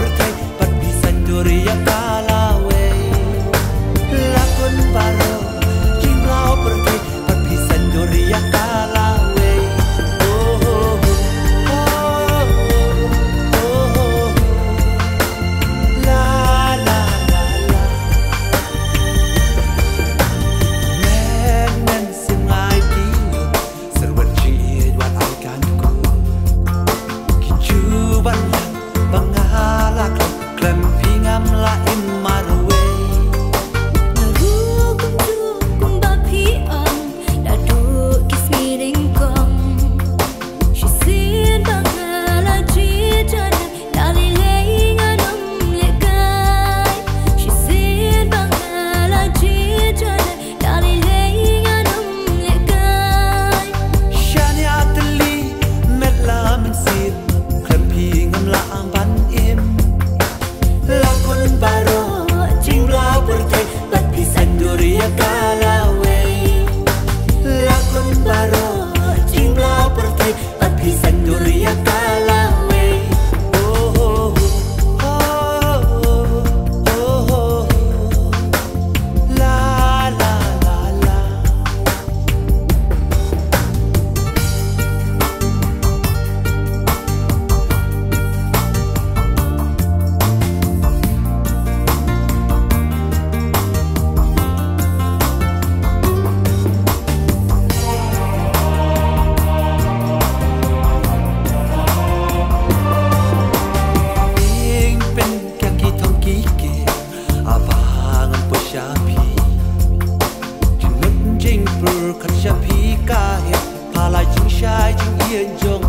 berkait Pati sanjuri yang kau 眼中